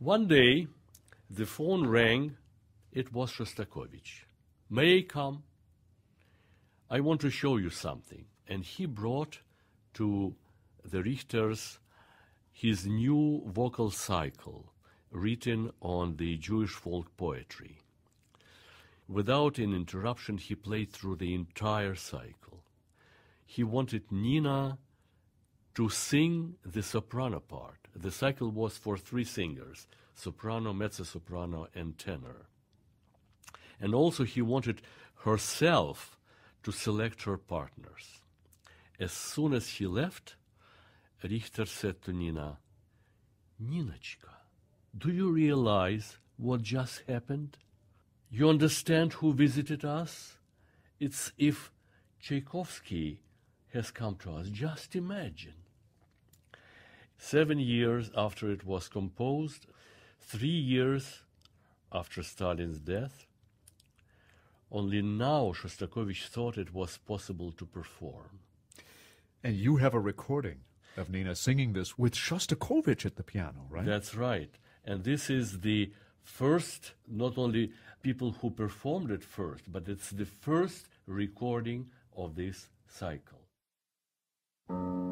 One day, the phone rang. It was Shostakovich. May I come? I want to show you something. And he brought to the Richters his new vocal cycle written on the Jewish folk poetry. Without an interruption, he played through the entire cycle. He wanted Nina to sing the soprano part. The cycle was for three singers soprano, mezzo soprano, and tenor. And also, he wanted herself to select her partners. As soon as he left, Richter said to Nina, Ninочка, do you realize what just happened? You understand who visited us? It's if Tchaikovsky has come to us. Just imagine. Seven years after it was composed, three years after Stalin's death, only now Shostakovich thought it was possible to perform. And you have a recording of Nina singing this with Shostakovich at the piano, right? That's right. And this is the first, not only people who performed it first, but it's the first recording of this cycle thank you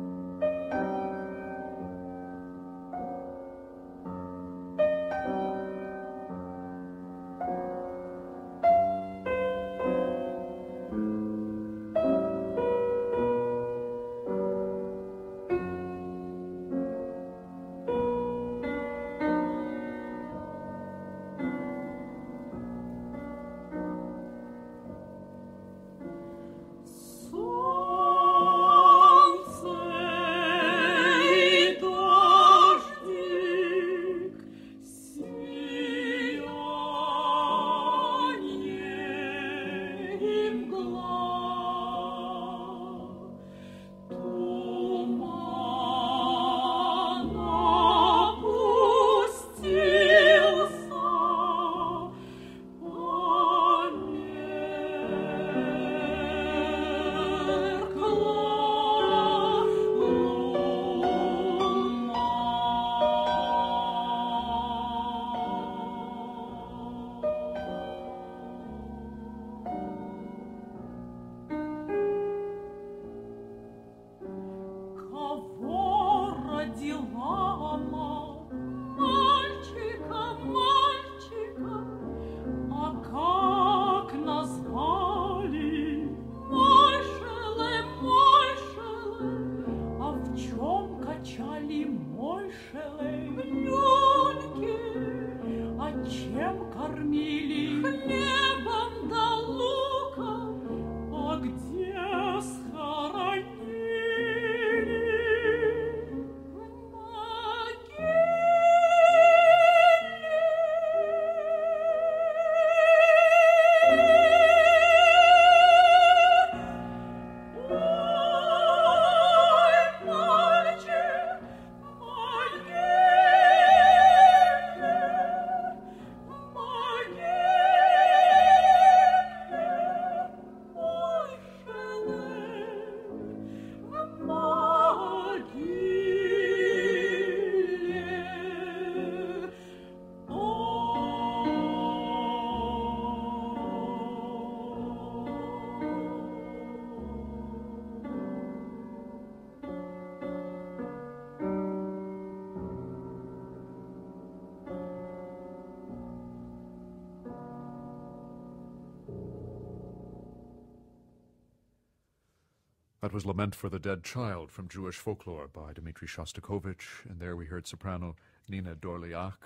That was Lament for the Dead Child from Jewish Folklore by Dmitri Shostakovich. And there we heard soprano Nina Dorliak.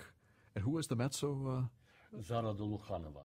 And who was the mezzo? Uh... Zara Dolukhanova.